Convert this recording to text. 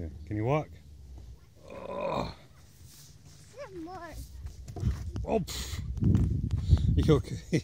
Yeah. Can you walk? Oh, Some more. oh you okay?